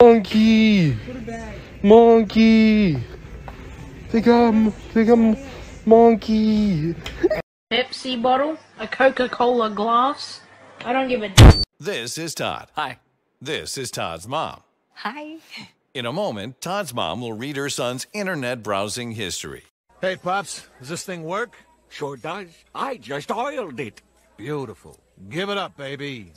Monkey! Monkey! They got, they got monkey! Pepsi bottle, a Coca-Cola glass. I don't give a. This is Todd. Hi. This is Todd's mom. Hi. In a moment, Todd's mom will read her son's internet browsing history. Hey, Pops, does this thing work? Sure does. I just oiled it. Beautiful. Give it up, baby.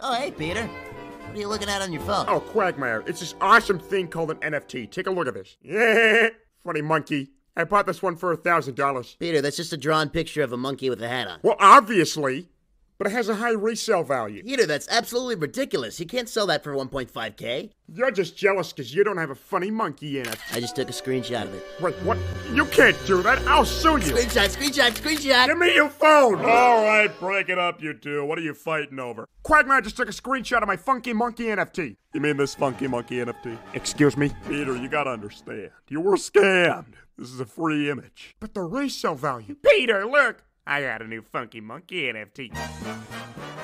Oh, hey, Peter. What are you looking at on your phone? Oh, Quagmire, it's this awesome thing called an NFT. Take a look at this. Yeah, funny monkey. I bought this one for a thousand dollars. Peter, that's just a drawn picture of a monkey with a hat on. Well, obviously, but it has a high resale value. Peter, that's absolutely ridiculous. You can't sell that for 1.5k. You're just jealous because you don't have a funny monkey in it. I just took a screenshot of it. Wait, what? You can't do that. I'll sue you. Screenshot, screenshot, screenshot. Give me your phone. All right, break it up, you two. What are you fighting over? Quagmire just took a screenshot of my funky monkey NFT. You mean this funky monkey NFT? Excuse me? Peter, you gotta understand. You were scammed. This is a free image. But the resale value. Peter, look. I got a new funky monkey NFT.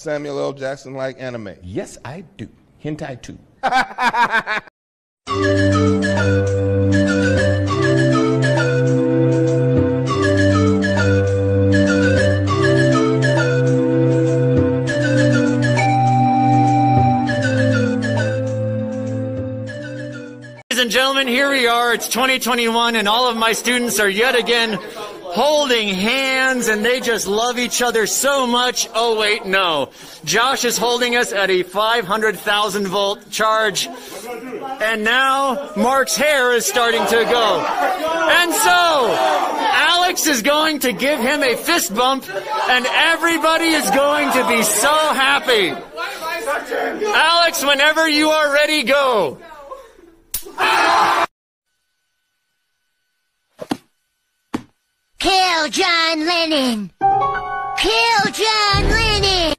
Samuel L. Jackson like anime? Yes, I do. Hentai too. Ladies and gentlemen, here we are. It's 2021, and all of my students are yet again holding hands, and they just love each other so much. Oh, wait, no. Josh is holding us at a 500,000 volt charge, and now Mark's hair is starting to go. And so, Alex is going to give him a fist bump, and everybody is going to be so happy. Alex, whenever you are ready, go. Kill John Lennon! Kill John Lennon!